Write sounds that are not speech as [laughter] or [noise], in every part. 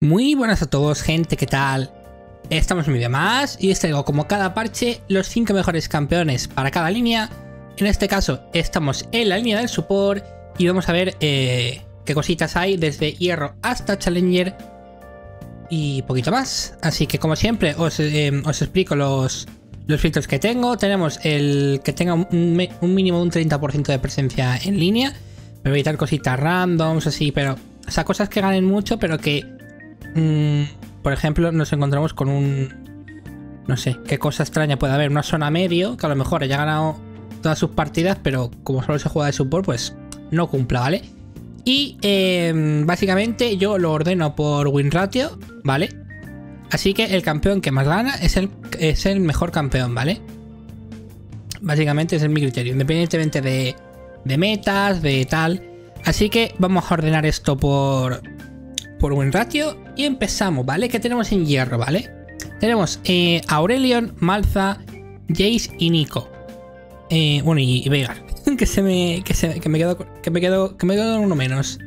Muy buenas a todos, gente, ¿qué tal? Estamos en un vídeo más y os traigo como cada parche los 5 mejores campeones para cada línea. En este caso estamos en la línea del support y vamos a ver eh, qué cositas hay desde hierro hasta challenger y poquito más. Así que como siempre os, eh, explico los, filtros que tengo. Tenemos el que tenga un, mínimo de un 30% de presencia en línea. Me voy a evitar cositas randoms así, pero... O sea, cosas que ganen mucho pero que Mm, por ejemplo, nos encontramos con un... No sé, qué cosa extraña puede haber. Una zona medio, que a lo mejor haya ganado todas sus partidas, pero como solo se juega de support, pues no cumpla, ¿vale? Y em, básicamente yo lo ordeno por win ratio, ¿vale? Así que el campeón que más gana es el, es el mejor campeón, ¿vale? Básicamente ese es mi criterio, independientemente de, de metas, de tal. Así que vamos a ordenar esto por, por buen ratio y empezamos, ¿vale? ¿Qué tenemos en hierro, ¿vale? Tenemos eh, Aurelion, Malza, Jace y Nico. Eh, bueno, y, Vega. [laughs] que se me. Que, se, que me quedo. Que me quedo. Que me quedo uno menos.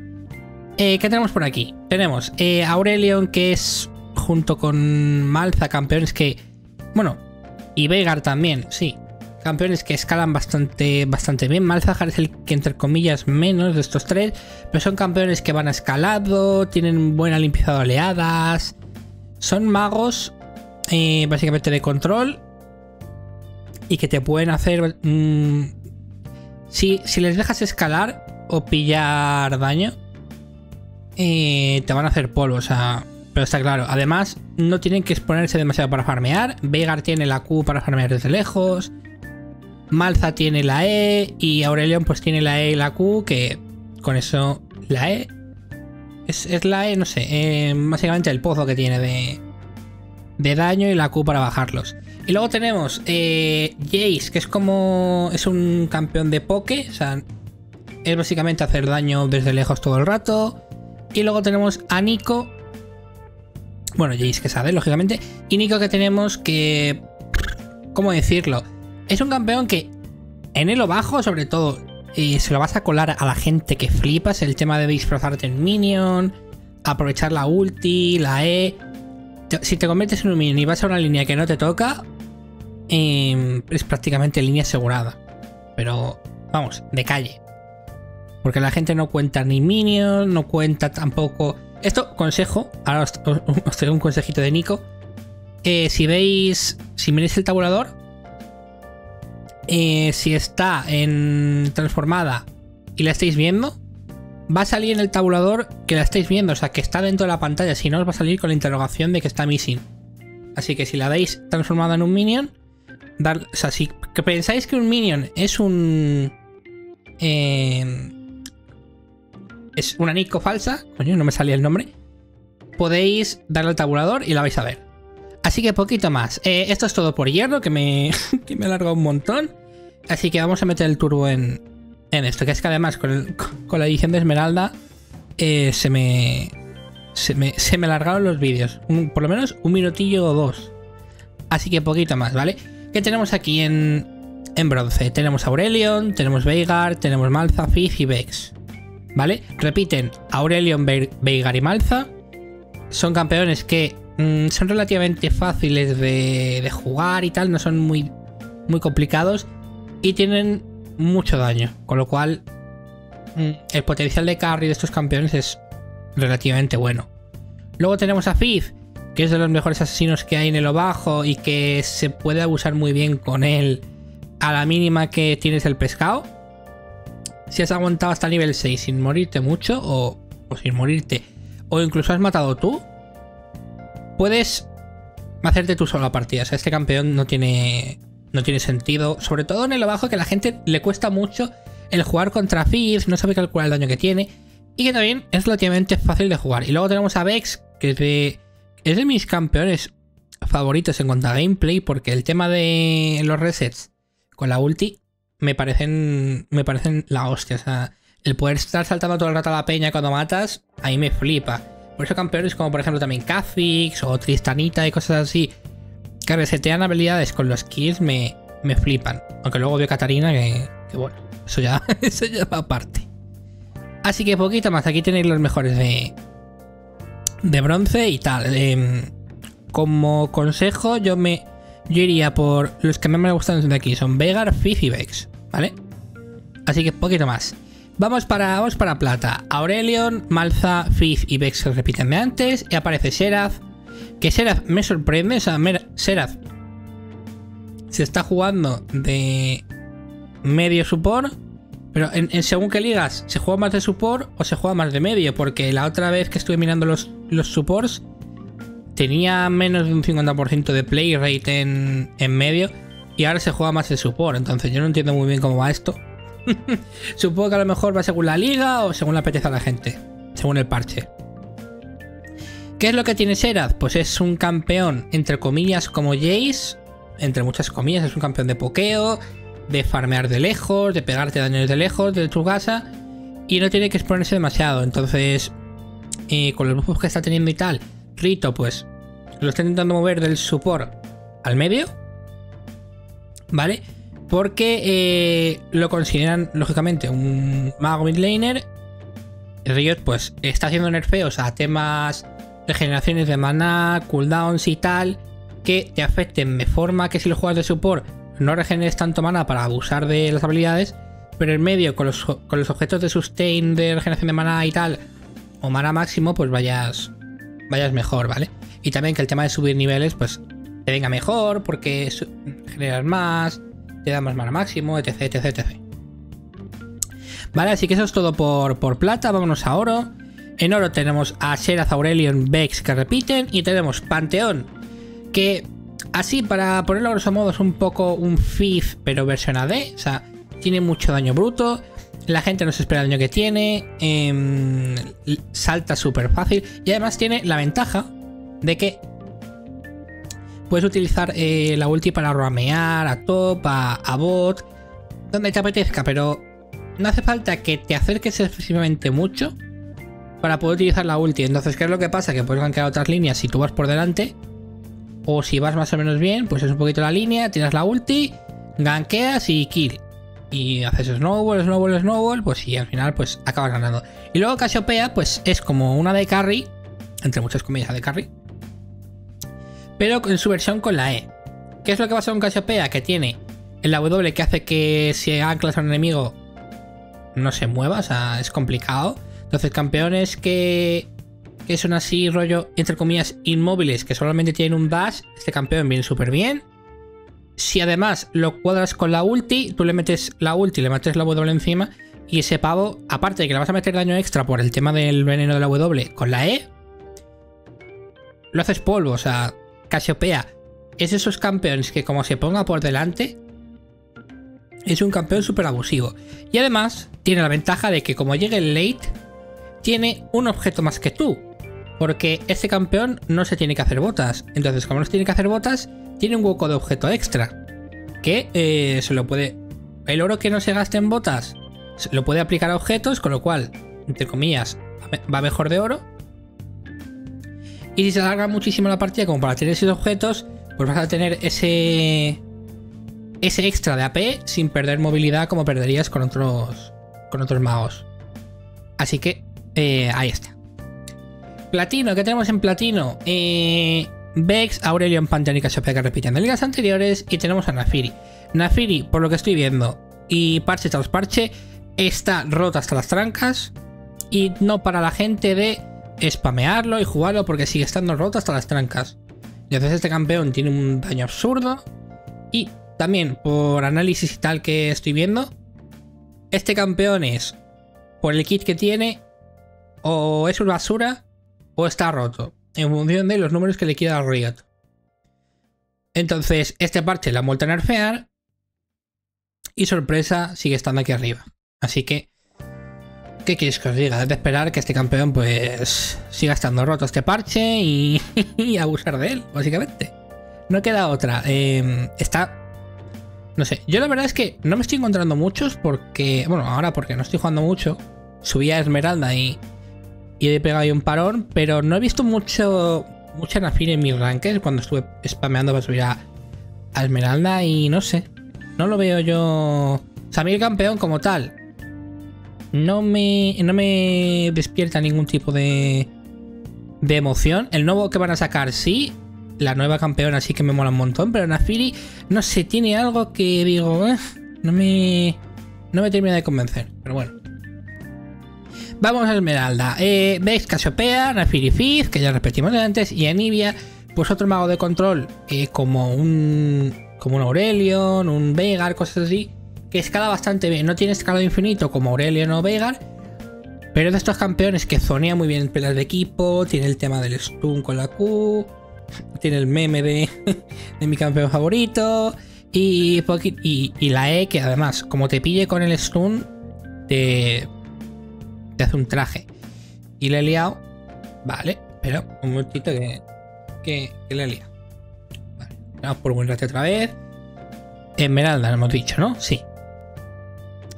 Eh, ¿Qué tenemos por aquí? Tenemos Aurelion, que es junto con Malza, campeones que. Bueno, y Vegar también, sí campeones que escalan bastante, bastante bien. Malzahar es el que entre comillas menos de estos tres, pero son campeones que van a escalado, tienen buena limpieza de oleadas, son magos eh, básicamente de control y que te pueden hacer... Mm, si, si, les dejas escalar o pillar daño, eh, te van a hacer polvo, o sea... Pero está claro, además no tienen que exponerse demasiado para farmear. Vegar tiene la Q para farmear desde lejos. Malza tiene la E y Aurelion pues tiene la E y la Q, que con eso la E es, la E, no sé, eh, básicamente el pozo que tiene de, de daño y la Q para bajarlos. Y luego tenemos eh, Jace, que es como. es un campeón de poke, o sea, es básicamente hacer daño desde lejos todo el rato. Y luego tenemos a Nico. Bueno, Jace que sabe, lógicamente. Y Nico que tenemos que. ¿Cómo decirlo? Es un campeón que en elo bajo, sobre todo, eh, se lo vas a colar a la gente que flipas. El tema de disfrazarte en minion, aprovechar la ulti, la E. Si te conviertes en un minion y vas a una línea que no te toca, em, es prácticamente línea asegurada. Pero, vamos, de calle. Porque la gente no cuenta ni minion, no cuenta tampoco. Esto, consejo, ahora os, traigo un consejito de Nico. Eh, si veis, si miráis el tabulador, eh, si está en transformada y la estáis viendo, va a salir en el tabulador que la estáis viendo, o sea, que está dentro de la pantalla, si no os va a salir con la interrogación de que está missing. Así que si la veis transformada en un minion, dar, o sea, si pensáis que un minion es un... Eh, es una Nico falsa, coño, no me salía el nombre, podéis darle al tabulador y la vais a ver. Así que poquito más. Eh, esto es todo por hierro, que me, [laughs] que me alarga un montón. Así que vamos a meter el turbo en, en esto. Que es que además con, la edición de Esmeralda eh, se me... Se me, se me alargaron los vídeos. por lo menos un minutillo o dos. Así que poquito más, ¿vale? ¿Qué tenemos aquí en, en bronce? Tenemos Aurelion, tenemos Veigar, tenemos Malza, Fizz y Vex. ¿Vale? Repiten Aurelion, Veigar y Malza. Son campeones que Mm, son relativamente fáciles de, jugar y tal, no son muy, muy complicados y tienen mucho daño, con lo cual mm, el potencial de carry de estos campeones es relativamente bueno. Luego tenemos a Fizz, que es de los mejores asesinos que hay en el bajo y que se puede abusar muy bien con él a la mínima que tienes el pescado. Si has aguantado hasta nivel 6 sin morirte mucho o, o sin morirte, o incluso has matado tú, puedes hacerte tú solo la partida. O sea, este campeón no tiene, no tiene sentido. Sobre todo en el abajo que a la gente le cuesta mucho el jugar contra Fizz, no sabe calcular el daño que tiene. Y que también es relativamente fácil de jugar. Y luego tenemos a Vex, que es de, mis campeones favoritos en cuanto a gameplay, porque el tema de los resets con la ulti me parecen, me parecen la hostia. O sea, el poder estar saltando todo el rato a la peña cuando matas, ahí me flipa. Por eso campeones como por ejemplo también Kha'Zix o Tristanita y cosas así, que resetean habilidades con los kills me, me flipan. Aunque luego veo Katarina que, bueno, eso ya, [laughs] eso ya va aparte. Así que poquito más, aquí tenéis los mejores de, de bronce y tal. Em, como consejo, yo me yo iría por los que más me gustan de aquí. Son Vegar, Fizz y Vex, ¿vale? Así que poquito más. Vamos para, vamos para plata. Aurelion, Malza, Fizz y Vex se repiten antes. Y aparece Serath. Que Serath me sorprende. O sea, Serath se está jugando de medio support. Pero en, según que ligas, ¿se juega más de support o se juega más de medio? Porque la otra vez que estuve mirando los, los supports, tenía menos de un 50% de play rate en, en medio y ahora se juega más de support. Entonces yo no entiendo muy bien cómo va esto. [laughs] Supongo que a lo mejor va según la liga o según la apetece a la gente, según el parche. ¿Qué es lo que tiene Serath? Pues es un campeón, entre comillas, como Jace, entre muchas comillas, es un campeón de pokeo, de farmear de lejos, de pegarte daños de lejos de tu casa y no tiene que exponerse demasiado. Entonces, eh, con los buffos que está teniendo y tal, Rito, pues lo está intentando mover del support al medio, ¿vale? Porque eh, lo consideran, lógicamente, un mago midlaner. Riot, pues, está haciendo nerfeos a temas de generaciones de mana, cooldowns y tal, que te afecten de forma que si lo juegas de support no regeneres tanto mana para abusar de las habilidades, pero en medio, con los, con los objetos de sustain, de regeneración de mana y tal, o mana máximo, pues vayas, vayas mejor, ¿vale? Y también que el tema de subir niveles, pues te venga mejor, porque generas más, te da más mana máximo, etc, etc, etc. Vale, así que eso es todo por, por plata, vámonos a oro. En oro tenemos a Sherath, Aurelion, Vex que repiten y tenemos Panteón, que así para ponerlo a grosso modo es un poco un FIF pero versión AD, o sea, tiene mucho daño bruto, la gente no se espera el daño que tiene, em, salta súper fácil y además tiene la ventaja de que puedes utilizar eh, la ulti para ramear a top, a, bot, donde te apetezca, pero no hace falta que te acerques excesivamente mucho para poder utilizar la ulti. Entonces, ¿qué es lo que pasa? Que puedes gankear otras líneas si tú vas por delante. O si vas más o menos bien, pues es un poquito la línea, tienes la ulti, gankeas y kill. Y haces snowball, snowball, snowball, pues y al final pues acabas ganando. Y luego Casiopea, pues es como una de carry, entre muchas comillas de carry, pero en su versión con la E. ¿Qué es lo que pasa con Casiopea? Que tiene en la W que hace que si anclas a un enemigo no se mueva, o sea, es complicado. Entonces, campeones que, que son así, rollo, entre comillas, inmóviles, que solamente tienen un dash, este campeón viene súper bien. Si además lo cuadras con la ulti, tú le metes la ulti, le metes la W encima, y ese pavo, aparte de que le vas a meter daño extra por el tema del veneno de la W con la E, lo haces polvo, o sea, Casiopea es esos campeones que como se ponga por delante, es un campeón súper abusivo. Y además tiene la ventaja de que como llegue el late, tiene un objeto más que tú. Porque este campeón no se tiene que hacer botas. Entonces como no se tiene que hacer botas, tiene un hueco de objeto extra. Que eh, se lo puede... El oro que no se gaste en botas, lo puede aplicar a objetos, con lo cual, entre comillas, va mejor de oro. Y si se alarga muchísimo la partida como para tener esos objetos, pues vas a tener ese ese extra de AP sin perder movilidad como perderías con otros con otros magos. Así que eh, ahí está. Platino, ¿qué tenemos en platino? Eh, Vex, Aurelion, Pantheon y Cassiopeia que repiten de ligas anteriores y tenemos a Nafiri. Nafiri, por lo que estoy viendo, y parche tras parche, está rota hasta las trancas y no para la gente de spamearlo y jugarlo porque sigue estando roto hasta las trancas. Entonces este campeón tiene un daño absurdo. Y también por análisis y tal que estoy viendo, este campeón es, por el kit que tiene, o es una basura o está roto. En función de los números que le quiera dar Riot. Entonces, este parche la ha vuelto a nerfear. Y sorpresa, sigue estando aquí arriba. Así que ¿Qué quieres que os diga? Es de esperar que este campeón pues siga estando roto este parche [laughs] y, abusar de él, básicamente. No queda otra. Em, está... No sé, yo la verdad es que no me estoy encontrando muchos porque... Bueno, ahora porque no estoy jugando mucho. Subí a Esmeralda y, y he pegado ahí un parón, pero no he visto mucho mucha Nafir en mis rankings cuando estuve spameando para subir a, Esmeralda y no sé. No lo veo yo... O sea, a mí el campeón como tal, no me, no me despierta ningún tipo de, de emoción. El nuevo que van a sacar, sí. La nueva campeona sí que me mola un montón. Pero Nafiri, no sé, tiene algo que digo, eh, no me. No me termina de convencer. Pero bueno. Vamos a Esmeralda. Eh, Veis Casiopea, Nafiri Fizz, que ya repetimos antes, y Anivia, pues otro mago de control, como un. como un Aurelion, un Vegar, cosas así, que escala bastante bien. No tiene escalado infinito como Aurelion o Vegar, pero es de estos campeones que zonea muy bien peleas de equipo, tiene el tema del stun con la Q, tiene el meme de, [laughs] de mi campeón favorito, y, y, y, la E, que además, como te pille con el stun, te, hace un traje. Y le he liado. Vale, pero un momentito que, que, le he liado. Vamos por un rato otra vez. Esmeralda, hemos dicho, ¿no? Sí.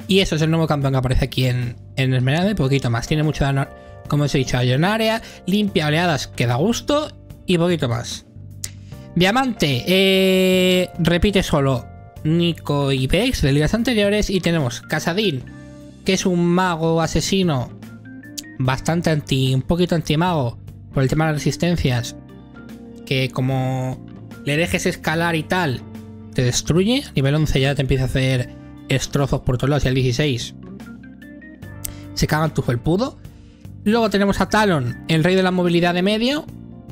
Y eso es el nuevo campeón que aparece aquí en, en Esmeralda y poquito más. Tiene mucho daño, como os he dicho, área, limpia oleadas que da gusto y poquito más. Diamante, eh, repite solo Nico y Vex de ligas anteriores y tenemos Casadín, que es un mago asesino bastante anti, un poquito anti-mago por el tema de las resistencias, que como le dejes escalar y tal, te destruye. Nivel 11 ya te empieza a hacer destrozos por todos lados y al 16 se cagan tu felpudo. Luego tenemos a Talon, el rey de la movilidad de medio,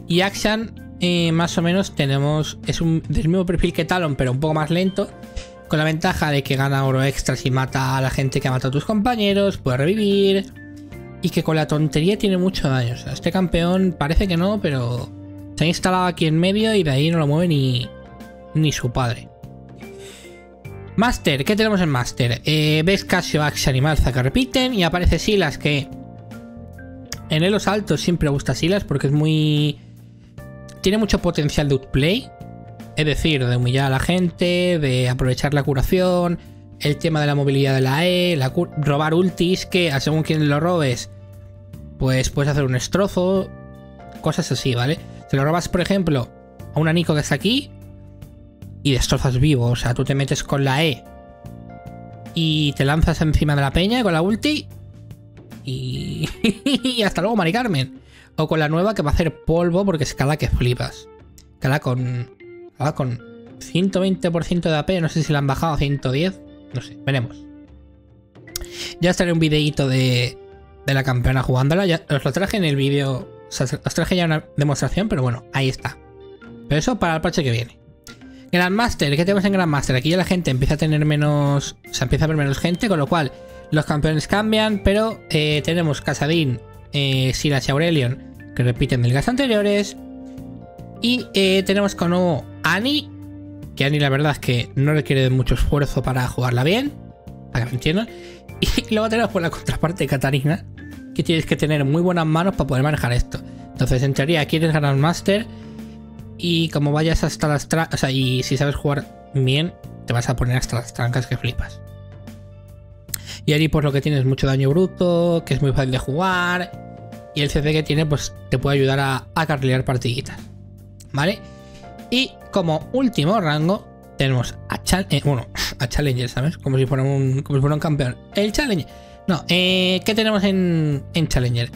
y Axian eh, más o menos tenemos, es un, del mismo perfil que Talon, pero un poco más lento. Con la ventaja de que gana oro extra si mata a la gente que ha matado a tus compañeros, puede revivir. Y que con la tontería tiene mucho daño. O sea, este campeón parece que no, pero se ha instalado aquí en medio y de ahí no lo mueve ni, ni su padre. Master, ¿qué tenemos en Master? Eh, ves Casio, Axian y Malza que repiten y aparece Silas que en los altos siempre gusta Silas porque es muy tiene mucho potencial de outplay. Es decir, de humillar a la gente, de aprovechar la curación, el tema de la movilidad de la E, robar ultis, que según quien lo robes, pues puedes hacer un estrozo, cosas así, ¿vale? Si lo robas, por ejemplo, a un Nico que está aquí y destrozas vivo, o sea, tú te metes con la E y te lanzas encima de la peña con la ulti y, [laughs] y hasta luego, Mari Carmen. O con la nueva que va a hacer polvo porque escala que flipas. Escala con. Con 120% de AP. No sé si la han bajado a 110. No sé, veremos. Ya estaré un videíto de, de la campeona jugándola. Ya, os lo traje en el vídeo. os traje ya una demostración, pero bueno, ahí está. Pero eso para el parche que viene. Grandmaster, ¿qué tenemos en Grandmaster? Aquí ya la gente empieza a tener menos. O sea, empieza a ver menos gente, con lo cual los campeones cambian, pero eh, tenemos Casadín, eh, Silas y Aurelion, que repiten del gas anteriores. Y eh, tenemos como Annie, que Annie la verdad es que no requiere de mucho esfuerzo para jugarla bien, para que me entiendan. [laughs] Y luego tenemos por la contraparte Catarina, que tienes que tener muy buenas manos para poder manejar esto. Entonces, en teoría, quieres ganar Master. Y como vayas hasta las trancas, o sea, y si sabes jugar bien, te vas a poner hasta las trancas que flipas. Y ahí por lo que tienes mucho daño bruto, que es muy fácil de jugar. Y el CC que tiene, pues te puede ayudar a, a carrilear partiditas. ¿Vale? Y como último rango, tenemos a, eh, bueno, a Challenger, ¿sabes? Como si fuera un, como si fuera un campeón. El Challenger. No, eh, ¿qué tenemos en, en Challenger?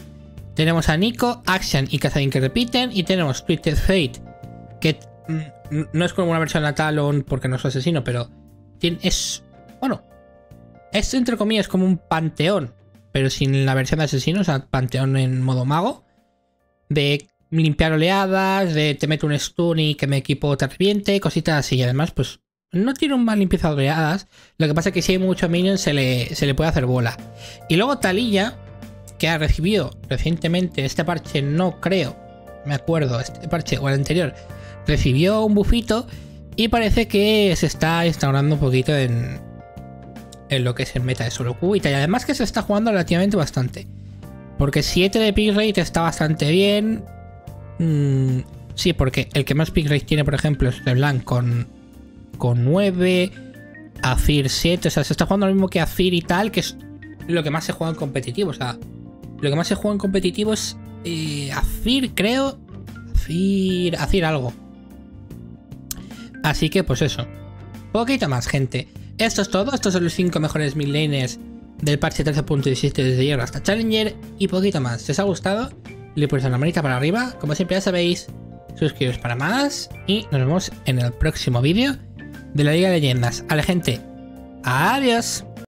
Tenemos a Nico, Action y Kazadin que repiten. Y tenemos Twisted Fate, que mm, no es como una versión de Talon porque no es asesino, pero tiene, es. Bueno, es entre comillas como un panteón, pero sin la versión de asesino, o sea, panteón en modo mago. De limpiar oleadas, de te meto un stun y que mi equipo te reviente, cositas así. Y además, pues no tiene un mal limpieza de oleadas. Lo que pasa es que si hay mucho minion se le, se le puede hacer bola. Y luego Talilla, que ha recibido recientemente este parche, no creo, me acuerdo, este parche o el anterior, recibió un bufito y parece que se está instaurando un poquito en, en lo que es el meta de solo cubita. Y además que se está jugando relativamente bastante. Porque 7 de pick rate está bastante bien. Mm, sí, porque el que más rate tiene, por ejemplo, es Leblanc con, con 9. Azir 7. O sea, se está jugando lo mismo que Azir y tal, que es lo que más se juega en competitivo. O sea, lo que más se juega en competitivo es eh, Azir, creo. Azir, Azir algo. Así que, pues eso. Poquito más, gente. Esto es todo, estos son los 5 mejores midlaners del parche 13.17 desde hierro hasta Challenger y poquito más. Si os ha gustado, una manita para arriba, como siempre ya sabéis, suscribiros para más y nos vemos en el próximo vídeo de la Liga de Leyendas. A la gente, adiós.